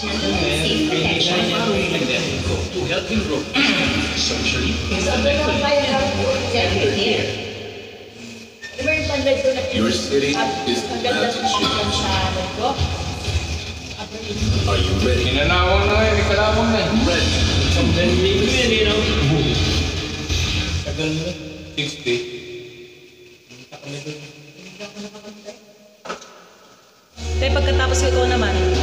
Safe protection. To help him grow socially and mentally. Your city is the mountain Are you ready? Inanawan na eh, ikalawang na eh. Ready. Then maybe yun, you know. Tagal na. 60. Tayo pagkatapos ko naman.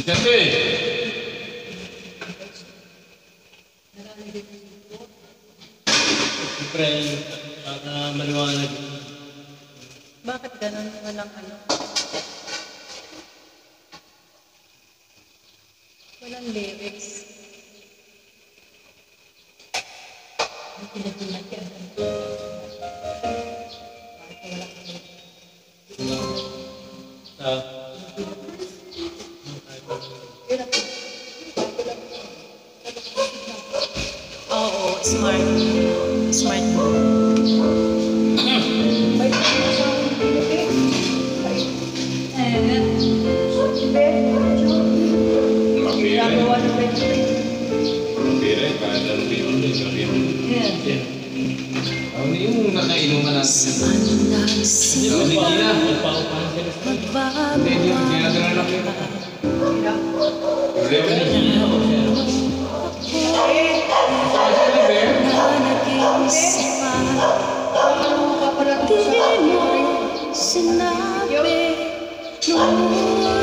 Kasi, siyempre, na maliwanag. Bakit ganun na lang ano? Walang lyrics. Hindi na pinagyan. smart smart Sinabi, nung una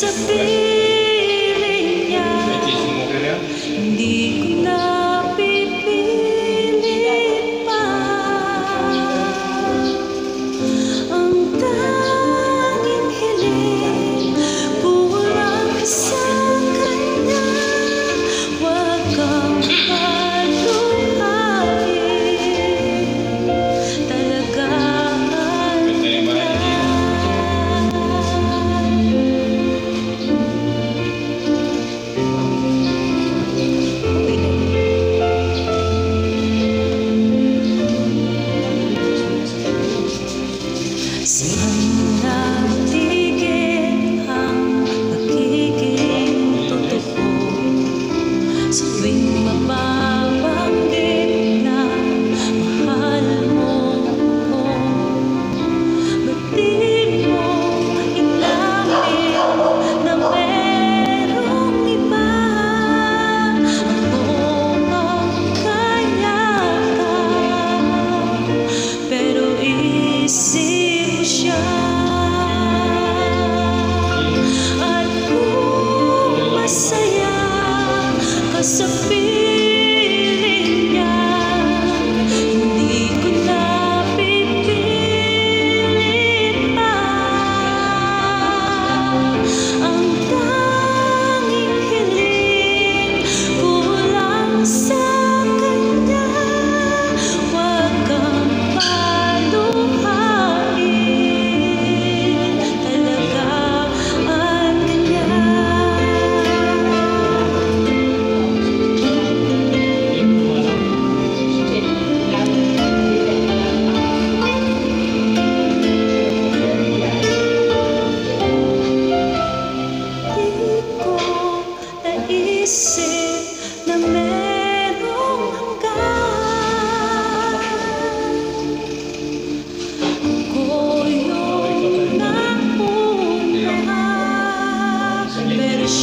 disappear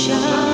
shine.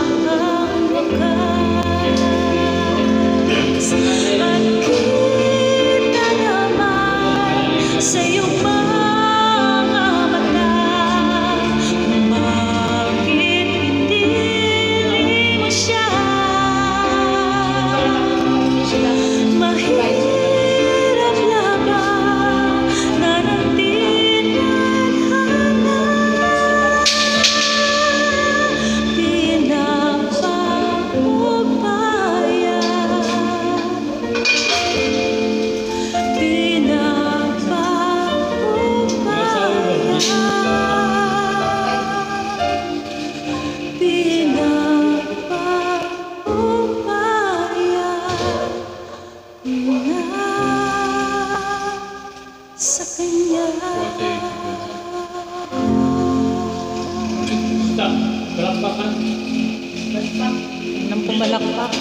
Sa kanya a Stop. Palakpakan. Basta. Nang pumalakpak